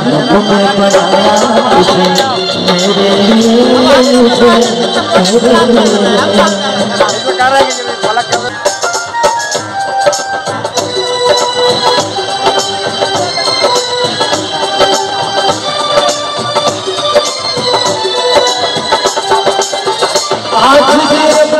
रब ने बनाया इसे मेरे लिए इसे मेरे लिए आज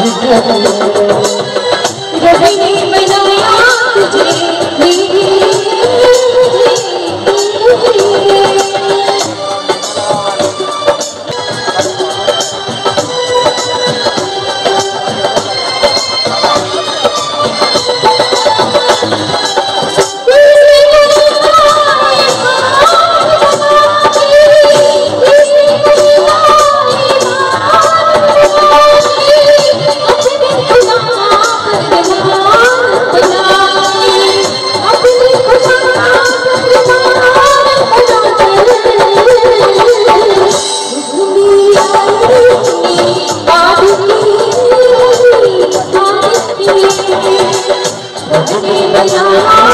Thank you.